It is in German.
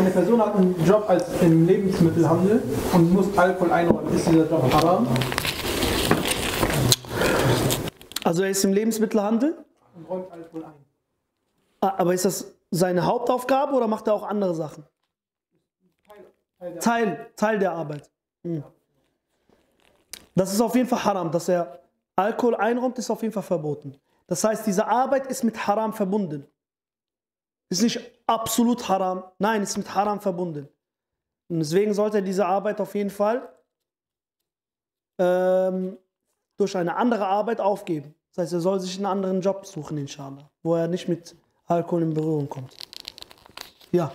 eine Person hat einen Job als im Lebensmittelhandel und muss Alkohol einräumen. Ist dieser Job haram? Also er ist im Lebensmittelhandel, Und räumt Alkohol ein. Ah, aber ist das seine Hauptaufgabe oder macht er auch andere Sachen? Teil, Teil der Teil, Teil der Arbeit. Hm. Das ist auf jeden Fall haram. Dass er Alkohol einräumt, ist auf jeden Fall verboten. Das heißt, diese Arbeit ist mit Haram verbunden. Ist nicht absolut haram. Nein, ist mit haram verbunden. Und deswegen sollte er diese Arbeit auf jeden Fall ähm, durch eine andere Arbeit aufgeben. Das heißt, er soll sich einen anderen Job suchen, inshallah, wo er nicht mit Alkohol in Berührung kommt. Ja.